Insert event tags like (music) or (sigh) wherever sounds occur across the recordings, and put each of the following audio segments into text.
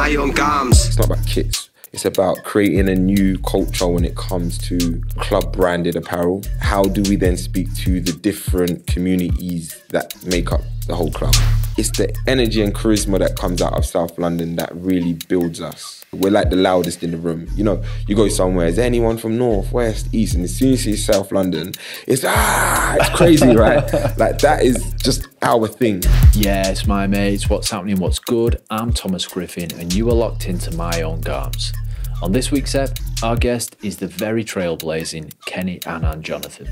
my own garms. It's not about kits. It's about creating a new culture when it comes to club branded apparel. How do we then speak to the different communities that make up the whole club? It's the energy and charisma that comes out of South London that really builds us. We're like the loudest in the room. You know, you go somewhere, is there anyone from North, West, East? And as soon as you see South London, it's ah, it's crazy, right? (laughs) Like that is just our thing. Yes, my mates, what's happening, what's good? I'm Thomas Griffin, and you are locked into my own garms. On this week's ep, our guest is the very trailblazing Kenny Annan Jonathan.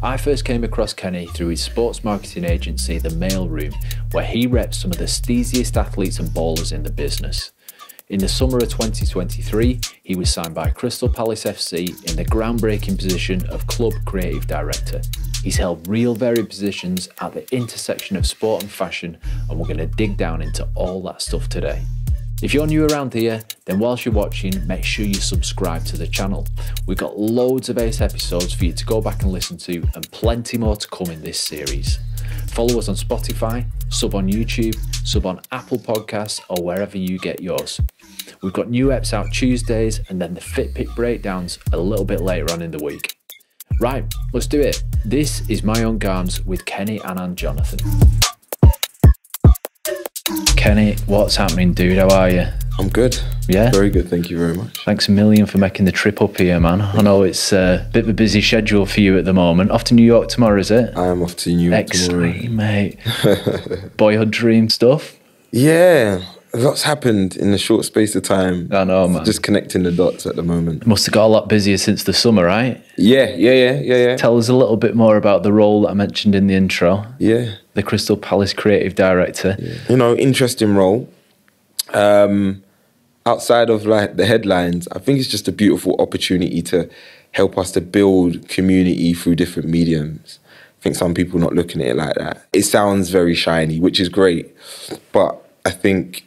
I first came across Kenny through his sports marketing agency, The Mailroom, where he reps some of the steeziest athletes and ballers in the business. In the summer of 2023, he was signed by Crystal Palace FC in the groundbreaking position of Club Creative Director. He's held real varied positions at the intersection of sport and fashion, and we're going to dig down into all that stuff today. If you're new around here, then whilst you're watching, make sure you subscribe to the channel. We've got loads of ace episodes for you to go back and listen to, and plenty more to come in this series. Follow us on Spotify, sub on YouTube, sub on Apple Podcasts, or wherever you get yours. We've got new eps out Tuesdays and then the Fitpick breakdowns a little bit later on in the week. Right, let's do it. This is My Own Garms with Kenny Annan Jonathan. Kenny, what's happening, dude? How are you? I'm good. Yeah? Very good. Thank you very much. Thanks a million for making the trip up here, man. I know it's uh, a bit of a busy schedule for you at the moment. Off to New York tomorrow, is it? I am off to New York tomorrow. Extreme, mate. (laughs) Boyhood dream stuff. Yeah, lots happened in a short space of time. I know, man. Just connecting the dots at the moment. Must have got a lot busier since the summer, right? Yeah, yeah, yeah, yeah, yeah. Tell us a little bit more about the role that I mentioned in the intro. Yeah. The Crystal Palace creative director. You know, interesting role. Um, outside of like the headlines, I think it's just a beautiful opportunity to help us to build community through different mediums. I think some people not looking at it like that. It sounds very shiny, which is great, but I think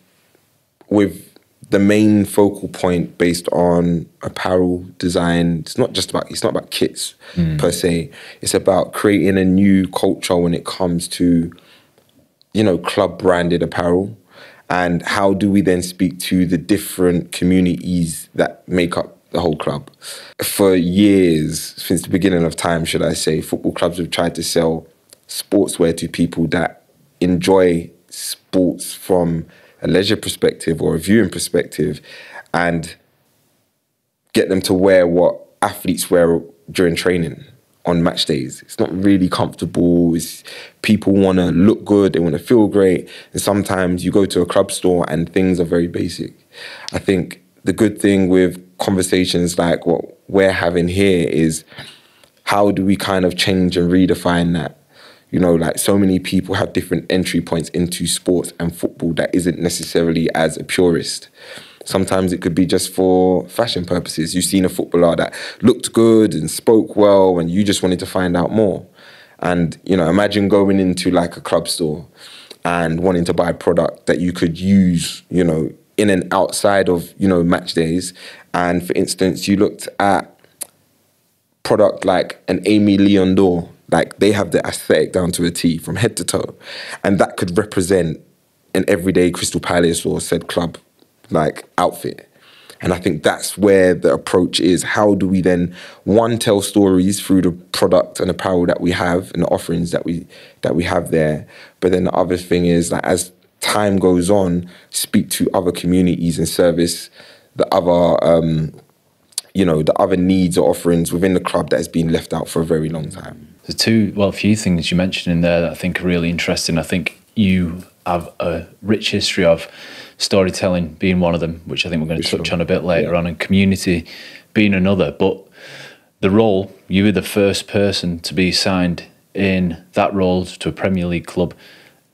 with the main focal point based on apparel design, it's not just about it's not about kits mm. per se. It's about creating a new culture when it comes to, you know, club branded apparel. And how do we then speak to the different communities that make up the whole club? For years, since the beginning of time, should I say, football clubs have tried to sell sportswear to people that enjoy sports from a leisure perspective or a viewing perspective and get them to wear what athletes wear during training on match days. It's not really comfortable. It's, people want to look good, they want to feel great. And sometimes you go to a club store and things are very basic. I think the good thing with conversations like what we're having here is how do we kind of change and redefine that? You know, like so many people have different entry points into sports and football that isn't necessarily as a purist. Sometimes it could be just for fashion purposes. You've seen a footballer that looked good and spoke well, and you just wanted to find out more. And, you know, imagine going into like a club store and wanting to buy a product that you could use, you know, in and outside of, you know, match days. And for instance, you looked at product like an Aimé Leon like they have the aesthetic down to a T from head to toe. And that could represent an everyday Crystal Palace or said club like outfit. And I think that's where the approach is. How do we then one tell stories through the product and apparel that we have and the offerings that we that we have there. But then the other thing is like as time goes on, speak to other communities and service the other um, you know, the other needs or offerings within the club that has been left out for a very long time. The two, well, a few things you mentioned in there that I think are really interesting. I think you have a rich history of storytelling being one of them, which I think we're going to touch sure. on a bit later Yeah. on, and community being another. But the role, you were the first person to be signed in that role to a Premier League club.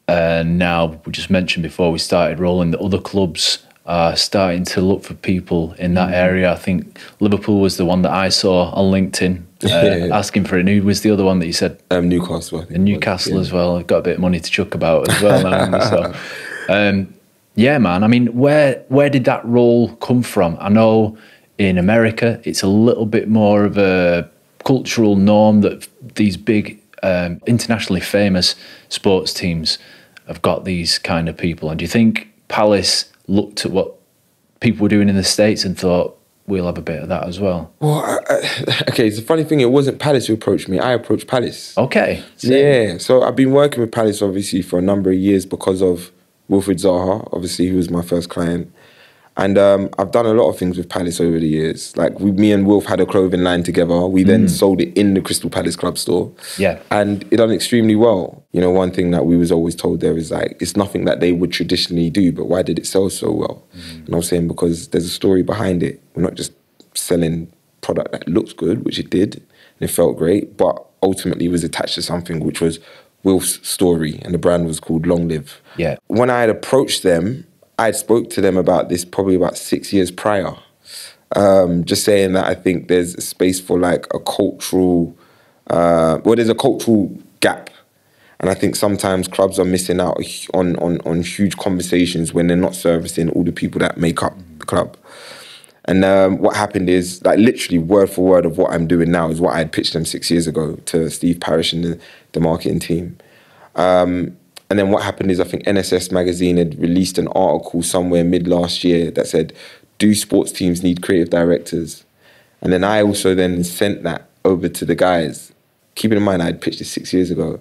And now, we just mentioned before we started rolling, the other clubs are starting to look for people in that area. I think Liverpool was the one that I saw on LinkedIn (laughs) uh, asking for it. Who was the other one that you said? Um, Newcastle. And Newcastle as well. I've got a bit of money to chuck about as well now. so, (laughs) um, yeah, man. I mean, where where did that role come from? I know in America it's a little bit more of a cultural norm that these big um, internationally famous sports teams have got these kind of people. And do you think Palace looked at what people were doing in the States and thought, we'll have a bit of that as well? Well, I, I, (laughs) okay, it's a funny thing. It wasn't Palace who approached me. I approached Palace. Okay. Yeah. So I've been working with Palace obviously for a number of years because of Wilfried Zaha, obviously, who was my first client. And um, I've done a lot of things with Palace over the years. Like we, me and Wilf had a clothing line together. We then sold it in the Crystal Palace Club store. Yeah. And it done extremely well. You know, one thing that we was always told there is like it's nothing that they would traditionally do, but why did it sell so well? You know I'm saying? Because there's a story behind it. We're not just selling product that looks good, which it did, and it felt great, but ultimately was attached to something which was Wilf's story, and the brand was called Long Live. Yeah. When I had approached them, I spoke to them about this probably about six years prior. Um, just saying that I think there's a space for like a cultural, uh, well, there's a cultural gap. And I think sometimes clubs are missing out on, on, on huge conversations when they're not servicing all the people that make up the club. And um, what happened is, like, literally word for word of what I'm doing now is what I had pitched them six years ago to Steve Parish and the, the marketing team. Um, and then what happened is, I think NSS Magazine had released an article somewhere mid last year that said, Do sports teams need creative directors? And then I also then sent that over to the guys. Keeping in mind, I had pitched it six years ago.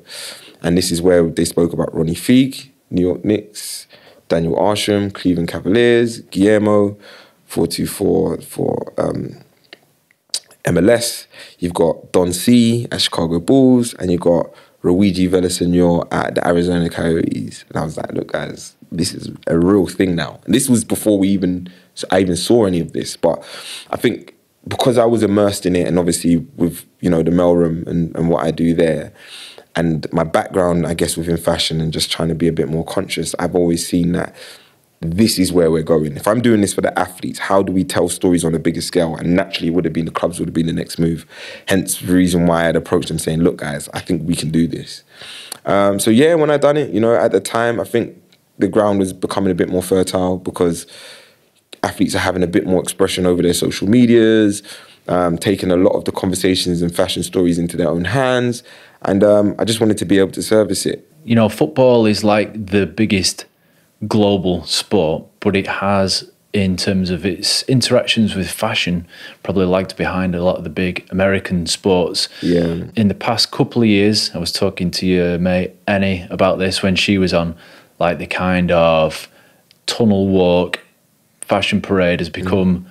And this is where they spoke about Ronnie Fieg, New York Knicks, Daniel Arsham, Cleveland Cavaliers, Guillermo, 424 for um, MLS. You've got Don C at Chicago Bulls, and you've got Luigi Villasenor at the Arizona Coyotes. And I was like, look, guys, this is a real thing now. And this was before we even I even saw any of this. But I think because I was immersed in it, and obviously with you know the mailroom and, and what I do there, and my background, I guess, within fashion and just trying to be a bit more conscious, I've always seen that this is where we're going. If I'm doing this for the athletes, how do we tell stories on a bigger scale? And naturally, would have been the clubs would have been the next move. Hence, the reason why I'd approached them saying, "Look, guys, I think we can do this." Um, so yeah, when I done it, you know, at the time, I think the ground was becoming a bit more fertile because athletes are having a bit more expression over their social medias, um, taking a lot of the conversations and fashion stories into their own hands, and um, I just wanted to be able to service it. You know, football is like the biggest global sport, but it has, in terms of its interactions with fashion, probably lagged behind a lot of the big American sports. Yeah. In the past couple of years, I was talking to your mate Annie about this when she was on, like the kind of tunnel walk fashion parade has mm. become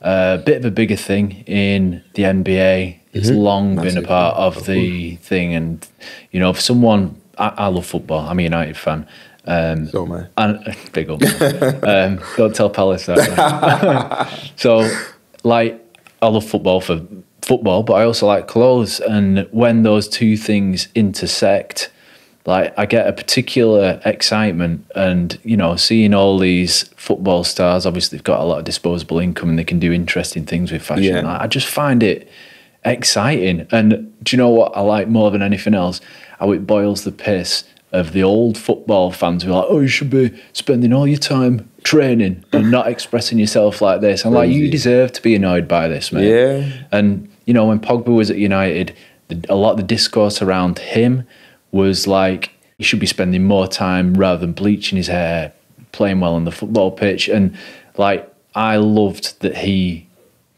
a bit of a bigger thing in the NBA. It's mm-hmm. long been a part of the thing, and you know, for someone, I, I love football. I'm a United fan. Um, So I. and (laughs) big up. um, don't tell Palace that. (laughs) so, like, I love football for football, but I also like clothes. And when those two things intersect, like, I get a particular excitement. And, you know, seeing all these football stars, obviously, they've got a lot of disposable income and they can do interesting things with fashion. Yeah. I, I just find it exciting. And do you know what I like more than anything else? How it boils the piss of the old football fans who are like, oh, you should be spending all your time training and not expressing yourself like this. And like, you deserve to be annoyed by this, mate. Yeah. And, you know, when Pogba was at United, the, a lot of the discourse around him was like, he should be spending more time rather than bleaching his hair, playing well on the football pitch. And like, I loved that he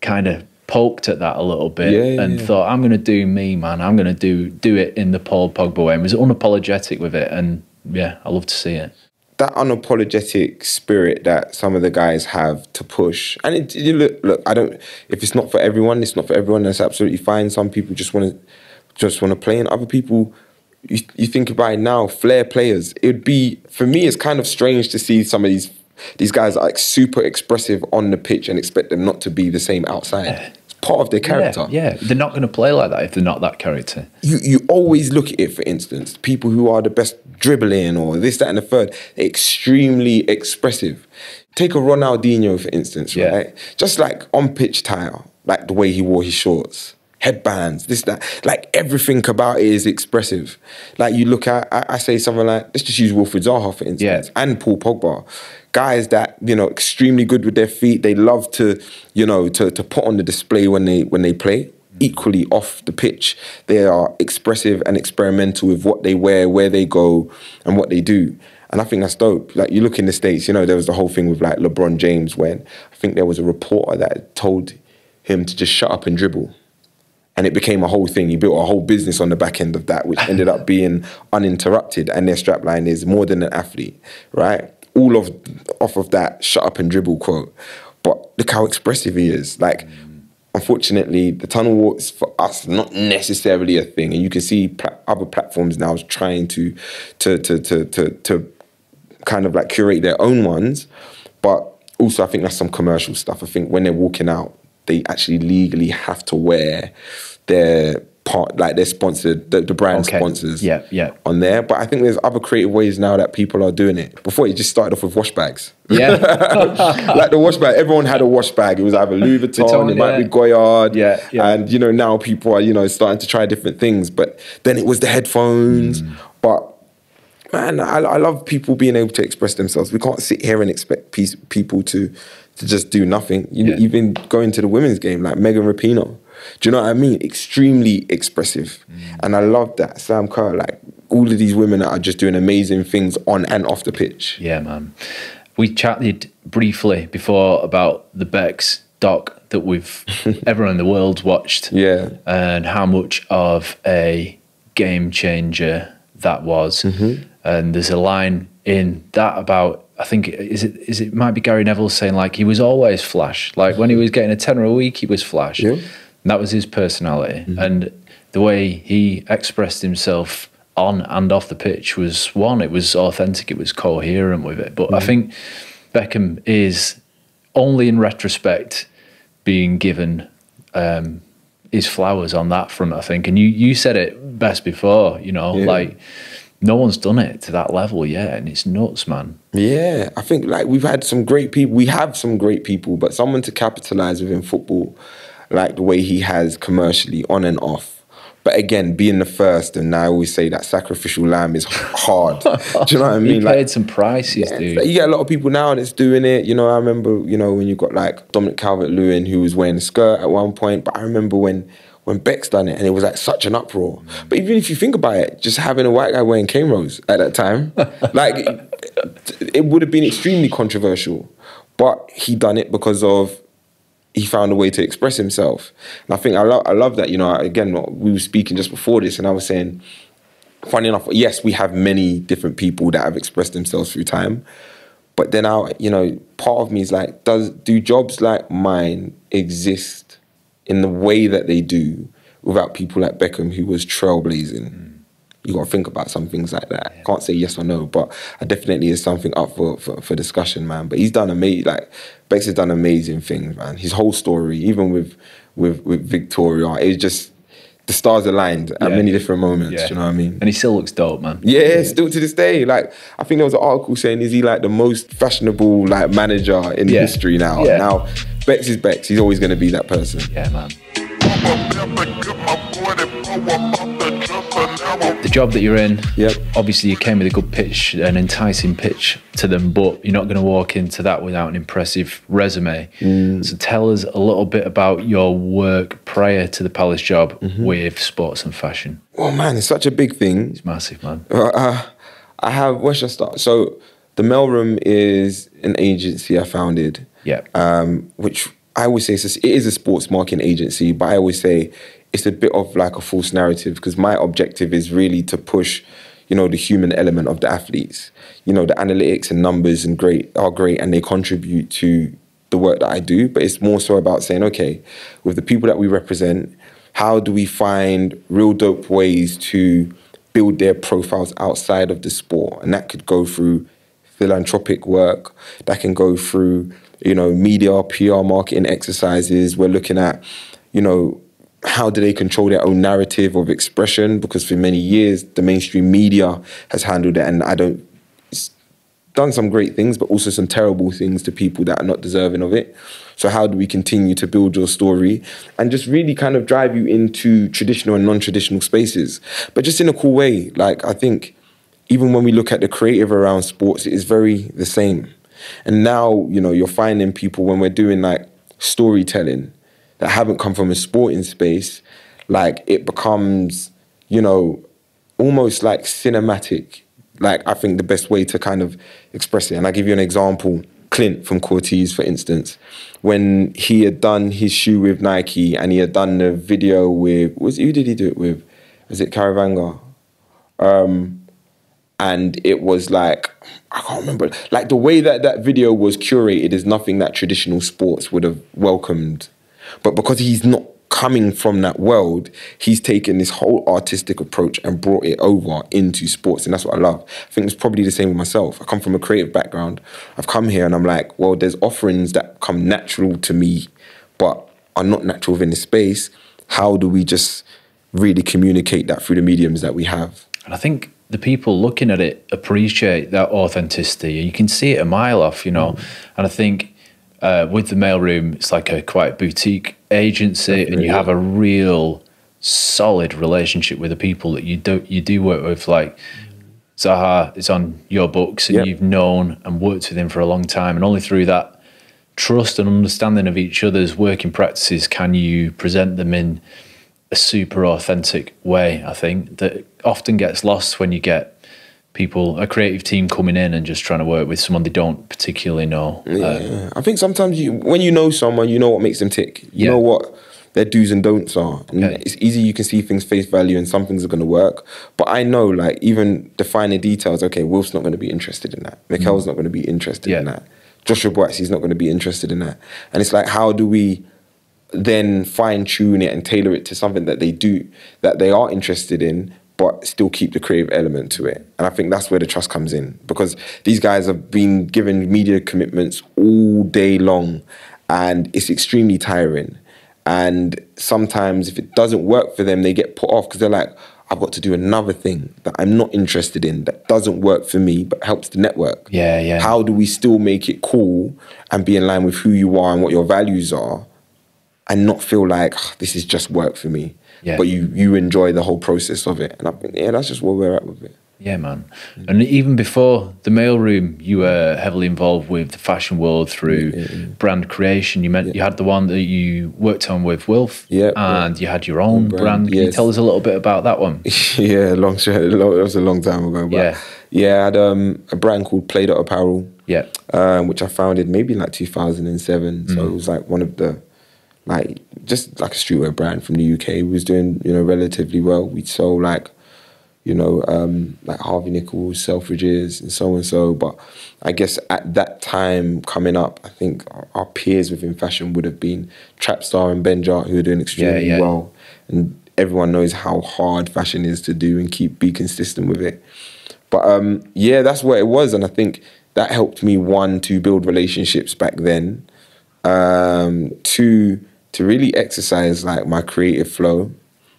kind of poked at that a little bit Yeah, yeah, and yeah. thought, I'm going to do me, man. I'm going to do do it in the Paul Pogba way. And was unapologetic with it. And yeah, I love to see it. that unapologetic spirit that some of the guys have to push. And it, you look, look, I don't. If it's not for everyone, it's not for everyone. That's absolutely fine. Some people just want to, just want to play, and other people. You, you think about it now, flair players. It would be for me. It's kind of strange to see some of these these guys are like super expressive on the pitch and expect them not to be the same outside. Part of their character. Yeah, yeah, they're not going to play like that if they're not that character. you you always look at it, for instance, people who are the best dribbling or this, that, and the third, extremely expressive. Take a Ronaldinho, for instance, Yeah. right? Just like on pitch tire, like the way he wore his shorts, headbands, this, that, like everything about it is expressive. Like you look at, I, I say something like, let's just use Wilfried Zaha, for instance, Yeah. and Paul Pogba. Guys that, you know, extremely good with their feet. They love to, you know, to, to put on the display when they when they play. Equally off the pitch, they are expressive and experimental with what they wear, where they go, and what they do. And I think that's dope. Like you look in the States, you know, there was the whole thing with like LeBron James when I think there was a reporter that told him to just shut up and dribble. And it became a whole thing. He built a whole business on the back end of that, which (laughs) ended up being uninterrupted. And their strapline is more than an athlete, right? All of off of that shut up and dribble quote. But look how expressive he is. Like, mm. unfortunately, the tunnel walks for us not necessarily a thing, and you can see pla- other platforms now trying to, to, to, to, to, to kind of like curate their own ones. But also, I think that's some commercial stuff. I think when they're walking out, they actually legally have to wear their part like they're sponsored the, the brand Okay. sponsors Yeah, yeah. on there but i think there's other creative ways now that people are doing it before it just started off with wash bags Yeah. (laughs) like the wash bag everyone had a wash bag it was either louis (laughs) vuitton, Vuitton, it might be goyard Yeah, yeah. and you know now people are you know starting to try different things but then it was the headphones Mm. but man, I, I love people being able to express themselves. We can't sit here and expect peace, people to to just do nothing. You Yeah. even going to the women's game, like Megan Rapinoe. Do you know what I mean? Extremely expressive, Mm. and I love that Sam Kerr. Like all of these women that are just doing amazing things on and off the pitch. Yeah, man. We chatted briefly before about the Bex doc that we've (laughs) everyone in the world's watched. Yeah. And how much of a game changer that was. Mm-hmm. And there's a line in that about I think is it is it might be Gary Neville saying like he was always flash. Like when he was getting a tenner a week, he was flash. Yeah. And that was his personality. And the way he expressed himself on and off the pitch was one, it was authentic, it was coherent with it. But I think Beckham is only in retrospect being given um, his flowers on that front, I think. And you, you said it best before, you know, Yeah. like no one's done it to that level yet. And it's nuts, man. Yeah, I think like we've had some great people. We have some great people, but someone to capitalize within football, like the way he has commercially on and off. But again, being the first, and I always say that sacrificial lamb is hard. Do you know what I (laughs) He mean? paid some prices, Yeah, dude. like, you get a lot of people now that's doing it. You know, I remember, you know, when you got like Dominic Calvert Lewin who was wearing a skirt at one point, but I remember when when Beck's done it and it was like such an uproar. But even if you think about it, just having a white guy wearing cane rows at that time, (laughs) like it, it would have been extremely controversial. But he done it because of he found a way to express himself. And I think I love I love that, you know, again, we were speaking just before this and I was saying funny enough, yes, we have many different people that have expressed themselves through time. But then I, you know, part of me is like, does do jobs like mine exist in the way that they do without people like Beckham who was trailblazing? Mm. You got to think about some things like that. Can't say yes or no, but I definitely is something up for, for, for discussion, man. But he's done amazing, like Bex has done amazing things, man. His whole story, even with with with Victoria, it's just the stars aligned at Yeah. many different moments. Yeah. You know what I mean? And he still looks dope, man. Yeah, still to this day. Like I think there was an article saying is he like the most fashionable like manager in Yeah. history now. Yeah. Now Bex is Bex. He's always gonna be that person. Yeah, man. The job that you're in, Yep. obviously you came with a good pitch, an enticing pitch to them, but you're not going to walk into that without an impressive resume. Mm. So tell us a little bit about your work prior to the Palace job Mm-hmm. with sports and fashion. Oh man, it's such a big thing. It's massive, man. Uh, I have. Where should I start? So the Mailroom is an agency I founded. Yeah. um, which I always say it's a, it is a sports marketing agency, but I always say it's a bit of like a false narrative because my objective is really to push, you know, the human element of the athletes. You know, the analytics and numbers and great are great and they contribute to the work that I do, but it's more so about saying, okay, with the people that we represent, how do we find real dope ways to build their profiles outside of the sport? And that could go through philanthropic work that can go through you know media pr marketing exercises. We're looking at you know how do they control their own narrative of expression? Because for many years the mainstream media has handled it. And i don't it's done some great things but also some terrible things to people that are not deserving of it. So how do we continue to build your story and just really kind of drive you into traditional and non-traditional spaces? But just in a cool way like i think even when we look at the creative around sports, it is very the same. And now, you know, you're finding people when we're doing like storytelling that haven't come from a sporting space, like it becomes, you know, almost like cinematic like I think the best way to kind of express it. And I give you an example. Clint from Corteiz, for instance, when he had done his shoe with Nike and he had done the video with was who did he do it with? Was it Caravanga? Um, and it was like I can't remember. Like the way that that video was curated is nothing that traditional sports would have welcomed. But because he's not coming from that world, he's taken this whole artistic approach and brought it over into sports. And that's what I love. I think it's probably the same with myself. I come from a creative background. I've come here and I'm like, well, there's offerings that come natural to me, but are not natural within the space. How do we just really communicate that through the mediums that we have? And I think the people looking at it appreciate that authenticity. You can see it a mile off, you know. Mm. And I think uh, with the mailroom, it's like a quite boutique agency, Definitely, and you have a real solid relationship with the people that you do you do work with. Like Zaha is on your books, and you've known and worked with him for a long time, and only through that trust and understanding of each other's working practices can you present them in a super authentic way. I think that often gets lost when you get people, a creative team coming in and just trying to work with someone they don't particularly know. Yeah, uh, I think sometimes you, when you know someone, you know what makes them tick. You yeah. know what their do's and don'ts are. And okay. It's easy. You can see things face value, and some things are going to work. But I know, like even defining details. Okay, Wolf's not going to be interested in that. Mikel's mm. not going to be interested yeah. in that. Joshua Boakye's not going to be interested in that. And it's like, how do we? Then fine tune it and tailor it to something that they do that they are interested in but still keep the creative element to it. And I think that's where the trust comes in because these guys have been given media commitments all day long and it's extremely tiring. And sometimes if it doesn't work for them, they get put off because they're like, I've got to do another thing that I'm not interested in that doesn't work for me but helps the network. Yeah, yeah. How do we still make it cool and be in line with who you are and what your values are and not feel like oh, this is just work for me? Yeah. But you you enjoy the whole process of it, and I think yeah, that's just where we're at with it. Yeah, man. And even before the mailroom, you were heavily involved with the fashion world through yeah, yeah. brand creation. You meant you had the one that you worked on with Wilf, yeah, and you had your own brand. brand. Can yes. you tell us a little bit about that one? (laughs) yeah, (laughs) long. That was a long time ago. But yeah, yeah. I had um, a brand called Play Dot Apparel. Yeah, um, which I founded maybe like 2007. Mm. So it was like one of the like just like a streetwear brand from the UK was doing you know relatively well. We sold like you know um, like Harvey Nichols, Selfridges, and so and so. But I guess at that time coming up, I think our, peers within fashion would have been Trapstar and Benja, who are doing extremely yeah, yeah. well, and everyone knows how hard fashion is to do and keep be consistent with it. But um, yeah, that's what it was, and I think that helped me one to build relationships back then. Um, two to really exercise like my creative flow.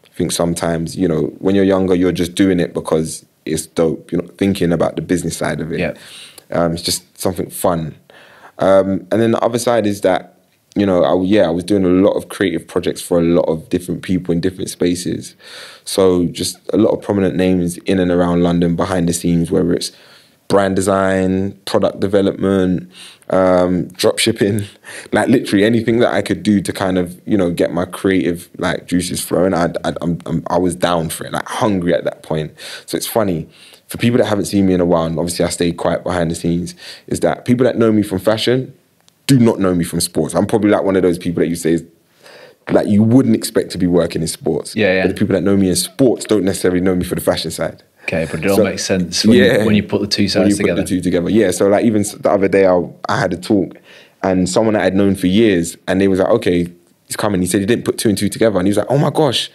I think sometimes, you know, when you're younger, you're just doing it because it's dope. You're not thinking about the business side of it. Yeah. Um, it's just something fun. Um, and then the other side is that, you know, I, yeah, I was doing a lot of creative projects for a lot of different people in different spaces. So just a lot of prominent names in and around London behind the scenes, whether it's brand design, product development, um, drop shipping, (laughs) like literally anything that I could do to kind of you know get my creative like juices flowing. I I I'm, I'm, I was down for it, like hungry at that point. So it's funny for people that haven't seen me in a while, and obviously I stayed quiet behind the scenes. Is that people that know me from fashion do not know me from sports? I'm probably like one of those people that you say is like you wouldn't expect to be working in sports. Yeah, yeah. But the people that know me in sports don't necessarily know me for the fashion side. Okay, but it all so, makes sense when, yeah, you, when you put the two sides when you together. Put the two together, yeah. So like even the other day, I, I had a talk, and someone that I'd known for years, and they was like, "Okay, he's coming." He said he didn't put two and two together, and he was like, "Oh my gosh,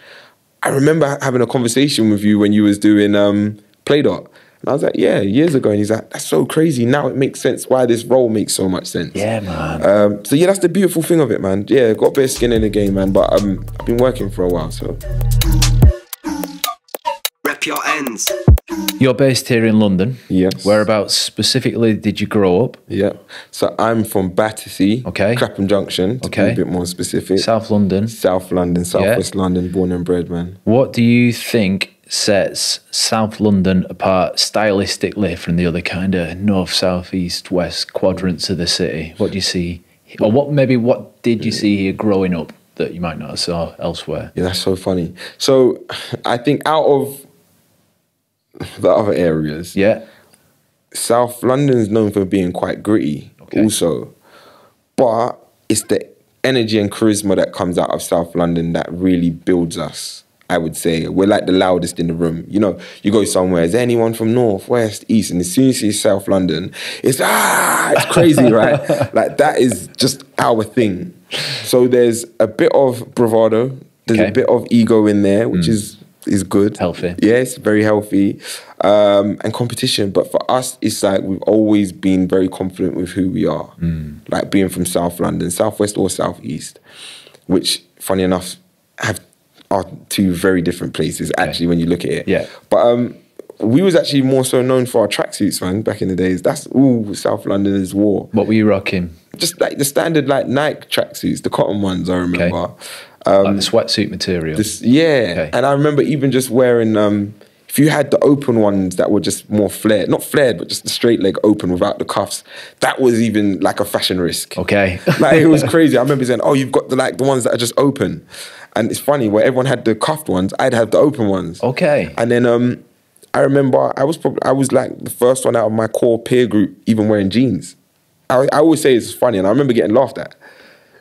I remember having a conversation with you when you was doing um, Play Dot." And I was like, yeah, years ago. And he's like, that's so crazy. Now it makes sense why this role makes so much sense. Yeah, man. Um, so yeah, that's the beautiful thing of it, man. Yeah, got a bit of skin in the game, man. But um, I've been working for a while, so. Rep your ends. You're based here in London. Yes. Whereabouts specifically did you grow up? Yeah. So I'm from Battersea. Okay. Clapham Junction. okay. a bit more specific. South London. South London, Southwest yeah. London, born and bred, man. What do you think sets South London apart stylistically from the other kind of north, south, east, west quadrants of the city? What do you see? Or what maybe what did you see here growing up that you might not have saw elsewhere? Yeah, that's so funny. So (sighs) I think out of (laughs) the other areas, Yeah. South London's known for being quite gritty, Okay. also, but it's the energy and charisma that comes out of South London that really builds us. I would say we're like the loudest in the room. You know, you go somewhere, is there anyone from North, West, East? And as soon as you see South London, it's ah, it's crazy, (laughs) right? Like that is just our thing. So there's a bit of bravado, there's Okay. a bit of ego in there, which is is good. Healthy. Yes, very healthy. Um, and competition. But for us, it's like we've always been very confident with who we are. Mm. Like being from South London, Southwest or Southeast, which, funny enough, have are two very different places actually when you look at it. Yeah. But um, we was actually more so known for our tracksuits, man, back in the days. That's all South Londoners wore. What were you rocking? Just like the standard like Nike tracksuits, the cotton ones, I remember. Like the sweatsuit material. Um, This, yeah, Okay. and I remember even just wearing um, if you had the open ones that were just more flared, not flared, but just the straight leg open without the cuffs. That was even like a fashion risk. okay. (laughs) like it was (laughs) crazy. I remember saying, "Oh, you've got the like the ones that are just open," and it's funny where everyone had the cuffed ones, I'd have the open ones. okay. And then um, I remember I was probably I was like the first one out of my core peer group even wearing jeans. I, I always say it's funny, and I remember getting laughed at.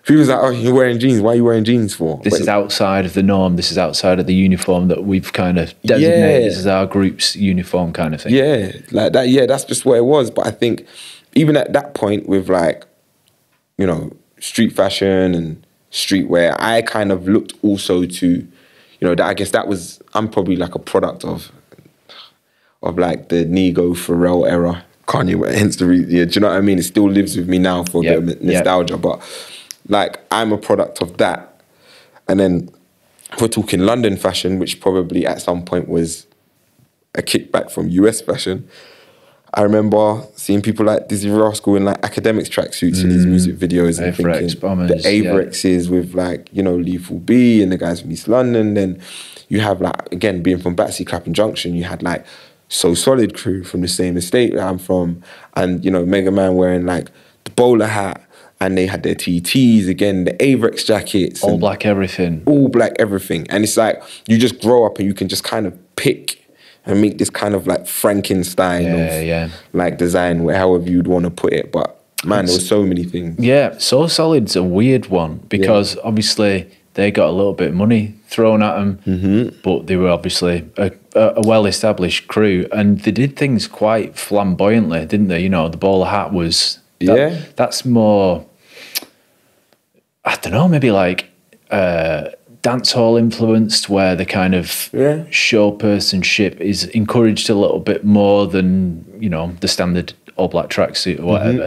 People was like, "Oh, you're wearing jeans. Why are you wearing jeans for?" This But- is outside of the norm. This is outside of the uniform that we've kind of designated. Yeah. This is our group's uniform kind of thing. Yeah, like that. Yeah, that's just what it was. But I think even at that point, with like, you know, street fashion and streetwear, I kind of looked also to, you know, that I guess that was I'm probably like a product of, of like the Nigo Pharrell era. Kanye, hence the reason. Yeah, do you know what I mean? It still lives with me now for a Yep, bit of yep. nostalgia. But like, I'm a product of that. And then if we're talking London fashion, which probably at some point was a kickback from US fashion. I remember seeing people like Dizzee Rascal in like Akademiks tracksuits in his music videos and thinking bombers, the yeah. With like you know Lethal B and the guys from East London. Then you have like again being from Battersea Clapham Junction, you had like So Solid crew from the same estate that I'm from, and you know Megaman wearing like the bowler hat, and they had their TTs again, the Avirex jackets, All black everything. all black everything. And it's like you just grow up and you can just kind of pick and make this kind of like Frankenstein Yeah, of yeah. like design, however you'd want to put it. But man, there was so many things. Yeah, So Solid's a weird one because obviously they got a little bit of money thrown at them, Mm-hmm. but they were obviously a, a, a well-established crew and they did things quite flamboyantly, didn't they? You know, the bowler hat was that- Yeah. That's more. I don't know, maybe like uh, dance hall influenced, where the kind of Yeah. show personship is encouraged a little bit more than you know the standard all black tracksuit or whatever.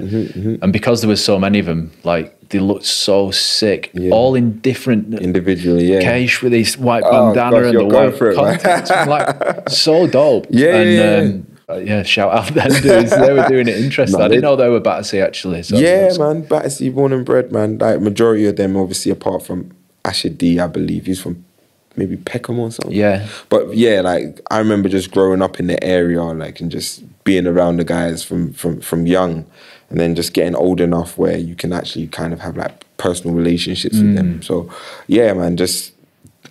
And because there was so many of them, like they looked so sick, Yeah. all in different Individually, yeah. cash with this white Oh, bandana gosh, and the white contacts. like so (laughs) dope. Yeah, and, yeah, yeah. Um, uh, Uh, yeah, shout out them dudes. They were doing it interesting. No, I didn't know they were Battersea actually. So yeah, man. Battersea born and bred, man. Like majority of them, obviously, apart from Asher D, I believe he's from maybe Peckham or something. Yeah. But yeah, like I remember just growing up in the area, like and just being around the guys from from from young, and then just getting old enough where you can actually kind of have like personal relationships with them. Mm. So yeah, man, just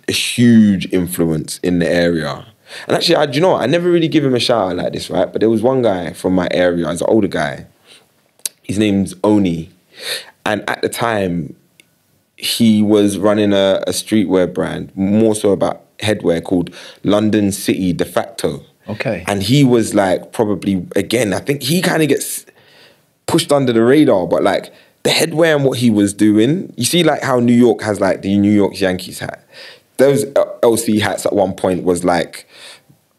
a huge influence in the area. And actually, I, do you know what? I never really give him a shout out like this, right? But there was one guy from my area, he's an older guy. His name's Oni. And at the time, he was running a, a streetwear brand, more so about headwear called London City De facto. Okay. And he was like probably again, I think he kind of gets pushed under the radar, but like the headwear and what he was doing, you see like how New York has like the New York Yankees hat. Those LC hats at one point was like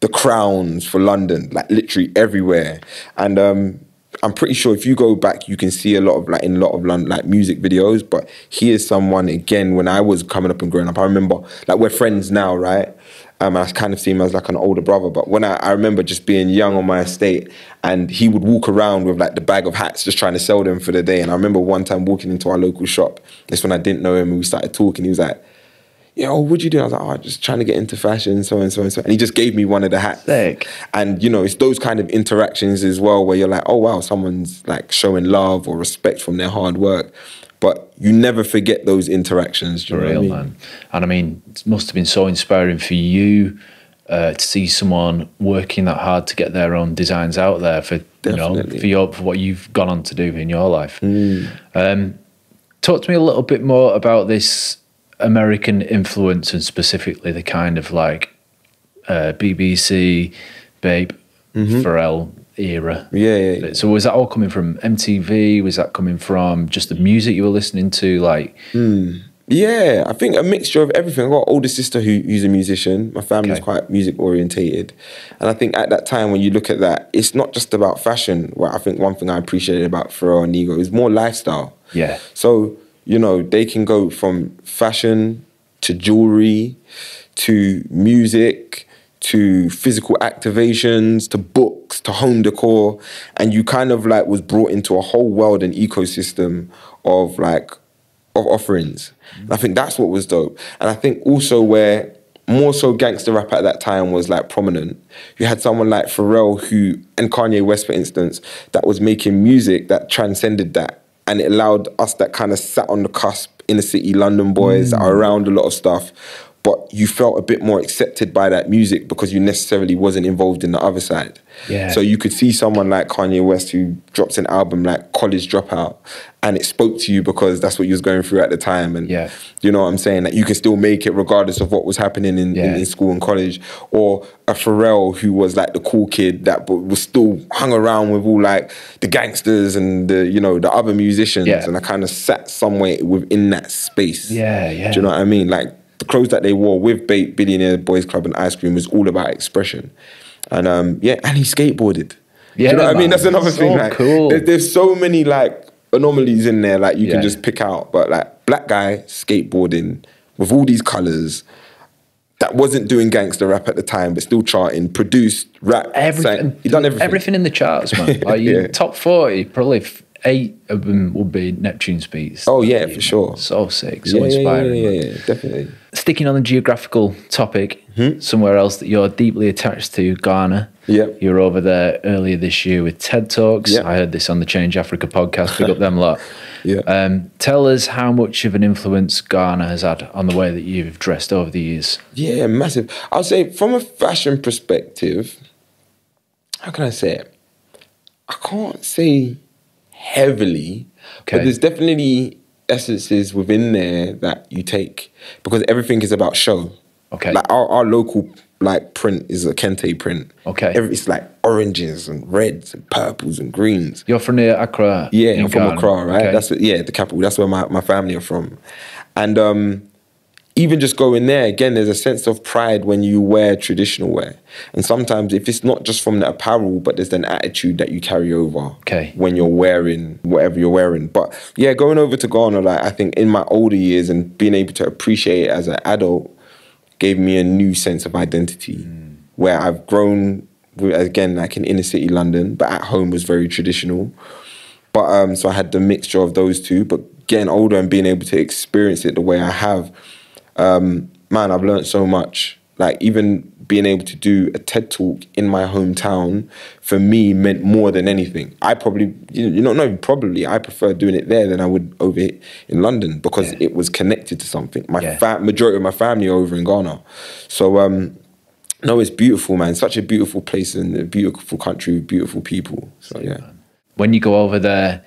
the crowns for London, like literally everywhere. And um, I'm pretty sure if you go back, you can see a lot of like in a lot of London like music videos. But he is someone again. When I was coming up and growing up, I remember like we're friends now, right? Um, I kind of see him as like an older brother. But when I, I remember just being young on my estate, and he would walk around with like the bag of hats, just trying to sell them for the day. And I remember one time walking into our local shop. That's when I didn't know him, and we started talking. He was like yo, what'd you do? I was like, oh, just trying to get into fashion, so and so and so. And he just gave me one of the hats. Sick. And you know, it's those kind of interactions as well where you're like, oh wow, someone's like showing love or respect from their hard work. But you never forget those interactions. For what I real, mean? man. And I mean, it must have been so inspiring for you uh, to see someone working that hard to get their own designs out there for you know for your for what you've gone on to do in your life. Um, talk to me a little bit more about this American influence and specifically the kind of like uh, BBC, Bape, Pharrell era. Yeah, yeah, yeah. So was that all coming from MTV? Was that coming from just the music you were listening to? Like, Yeah, I think a mixture of everything. I got an older sister who, who's a musician. My family's Okay. quite music orientated, and I think at that time when you look at that, it's not just about fashion. Well, I think one thing I appreciated about Pharrell and Nigo is more lifestyle. Yeah. So you know they can go from fashion to jewelry to music to physical activations to books to home decor. And you kind of like was brought into a whole world and ecosystem of like of offerings. And i think that's what was dope. And i think also where more so gangster rap at that time was like prominent. You had someone like pharrell who and kanye west for instance that was making music that transcended that and it allowed us that kind of sat on the cusp inner city london boys that are mm. around a lot of stuff but you felt a bit more accepted by that music because you necessarily wasn't involved in the other side. Yeah. So you could see someone like Kanye West who drops an album like College Dropout and it spoke to you because that's what you was going through at the time. And Yeah. you know what I'm saying? That you can still make it regardless of what was happening in, in, in school and college. Or a Pharrell who was like the cool kid that but was still hung around with all like the gangsters and the, you know, the other musicians. Yeah. And I kind of sat somewhere within that space. Yeah, yeah. Do you know what I mean? Like the clothes that they wore with Ba- Billionaire Boys Club and Ice Cream was all about expression. And um, yeah, and he skateboarded. Yeah, you know I mean? That's another So thing. Like, cool. there- there's so many like anomalies in there, like you Yeah. can just pick out. But like black guy skateboarding with all these colors. That wasn't doing gangster rap at the time, but still charting, produced, rap, everything, sang. He done everything. everything in the charts, man. (laughs) Like you, Yeah. top forty, probably eight of them would be Neptune's beats. Oh yeah, for sure. So sick, so yeah, yeah, yeah, inspiring. yeah, yeah, definitely. Sticking on the geographical topic, Hmm? somewhere else that you're deeply attached to, Ghana. Yep. You were over there earlier this year with TED Talks. Yep. I heard this on the Change Africa podcast. Pick up them lot. (laughs) Yeah. Um, tell us how much of an influence Ghana has had on the way that you've dressed over the years. Yeah, massive. I'll say from a fashion perspective, how can I say it? I can't say heavily, Okay. but there's definitely essences within there that you take because everything is about show. Okay. Like our, our local like print is a kente print. Okay. Every, it's like oranges and reds and purples and greens. You're from near Accra. Yeah, I'm from Accra, right? Okay. That's yeah, the capital. That's where my, my family are from. And um, even just going there, again, there's a sense of pride when you wear traditional wear. And sometimes if it's not just from the apparel, but there's an attitude that you carry over Okay. when you're wearing whatever you're wearing. But yeah, going over to Ghana, like I think in my older years and being able to appreciate it as an adult gave me a new sense of identity where I've grown again like in inner city London, but at home was very traditional. But um, so I had the mixture of those two. But getting older and being able to experience it the way I have, um, man, I've learned so much. Like even being able to do a TED talk in my hometown for me meant more than anything. I probably, you know, know, probably I prefer doing it there than I would over here in London because it was connected to something. My Yeah. fa- majority of my family are over in Ghana, so um, no, it's beautiful, man. Such a beautiful place and a beautiful country with beautiful people. So yeah. when you go over there,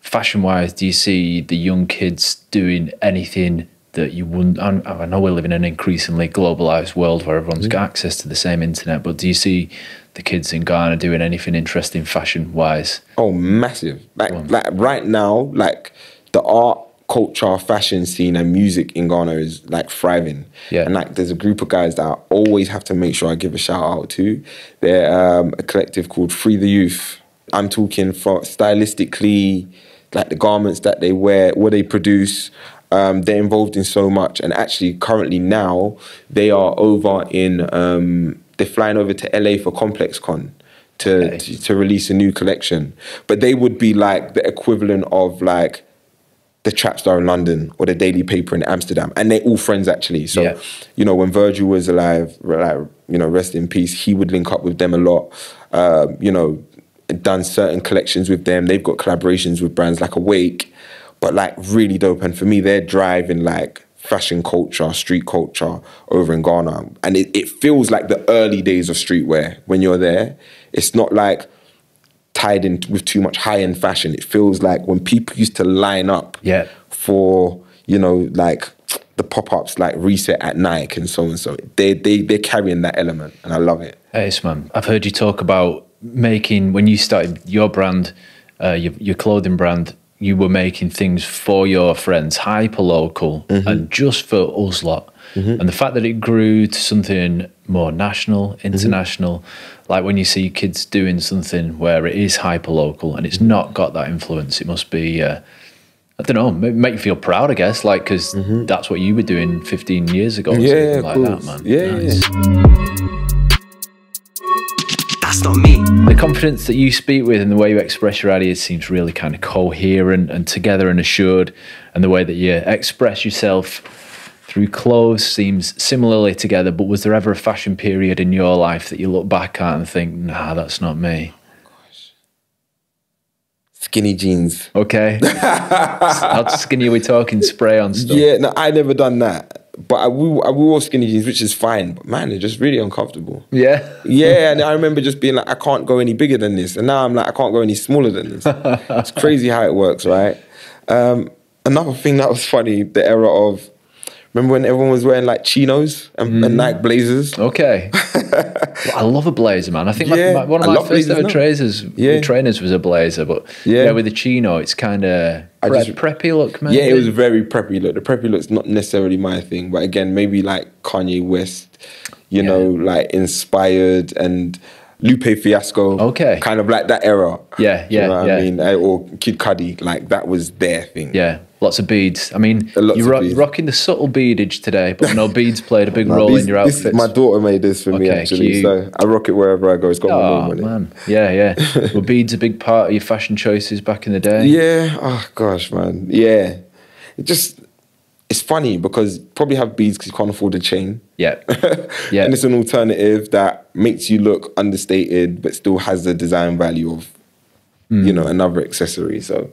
fashion wise, do you see the young kids doing anything that you wouldn't? I I know we live in an increasingly globalized world where everyone's got access to the same internet, but do you see the kids in Ghana doing anything interesting fashion wise? Oh, massive! Like, like right now, like the art, culture, fashion scene, and music in Ghana is like thriving. Yeah. And like, there's a group of guys that I always have to make sure I give a shout out to. They're um, a collective called Free the Youth. I'm talking from stylistically, like the garments that they wear, what they produce. Um, they're involved in so much, and actually, currently now they are over in. Um, they're flying over to LA for Complex Con to, Okay. to to release a new collection. But they would be like the equivalent of like the Trap Star in London or the Daily Paper in Amsterdam, and they're all friends actually. So, Yeah. you know, when Virgil was alive, like you know, rest in peace, he would link up with them a lot. Um, you know, done certain collections with them. They've got collaborations with brands like Awake, but like really dope. And for me, they're driving like fashion culture, street culture over in Ghana. And it, it feels like the early days of streetwear when you're there. It's not like tied in with too much high end fashion. It feels like when people used to line up Yeah. for, you know, like the pop ups like Reset at Nike and so and so. They, they, they're carrying that element and I love it. Ace man, I've heard you talk about making when you started your brand, uh, your, your clothing brand. You were making things for your friends, hyper local, and mm-hmm. just for us lot. Mm-hmm. And the fact that it grew to something more national, mm-hmm. international, like when you see kids doing something where it is hyper local and it's not got that influence, it must be. Uh, I don't know, make you feel proud, I guess, like because that's what you were doing 15 years ago, or Yeah, something like that, man. Yeah, Nice. That's not me. The confidence that you speak with and the way you express your ideas seems really kind of coherent and together and assured. And the way that you express yourself through clothes seems similarly together. But was there ever a fashion period in your life that you look back at and think, nah, that's not me? Skinny jeans. Okay. (laughs) How skinny are we talking? Spray on stuff? Yeah, no, I never done that. But I will, I will wore skinny jeans, which is fine. But man, they're just really uncomfortable. Yeah. Yeah, and I remember just being like, I can't go any bigger than this, and now I'm like, I can't go any smaller than this. it's (laughs) crazy how it works, right? Um, another thing that was funny, the era of, remember when everyone was wearing like chinos and, Mm. and Nike blazers? Okay. (laughs) Well, I love a blazer, man. I think Yeah, my, my, one of I my first ever trainers, Yeah. trainers was a blazer, but yeah, Yeah. with the chino, it's kind of pre- preppy look, man. Yeah, it was a very preppy look. The preppy look's not necessarily my thing, but again, maybe like Kanye West, you Yeah. know, like inspired and Lupe Fiasco. Okay. Kind of like that era. Yeah, Do you yeah, know what yeah. I mean? Or Kid Cudi, like that was their thing. Yeah, lots of beads. I mean, you're ro- rocking the subtle beadage today, but no beads played a big (laughs) role these- in your this- outfits. my daughter made this for me actually, cute. so I rock it wherever I go. It's got my Oh name on it. man, yeah, yeah. (laughs) Were beads a big part of your fashion choices back in the day? Yeah. Oh gosh, man. Yeah. It just it's funny because probably have beads because you can't afford a chain. yeah, (laughs) yeah. And it's an alternative that makes you look understated but still has the design value of Hmm. you know another accessory. So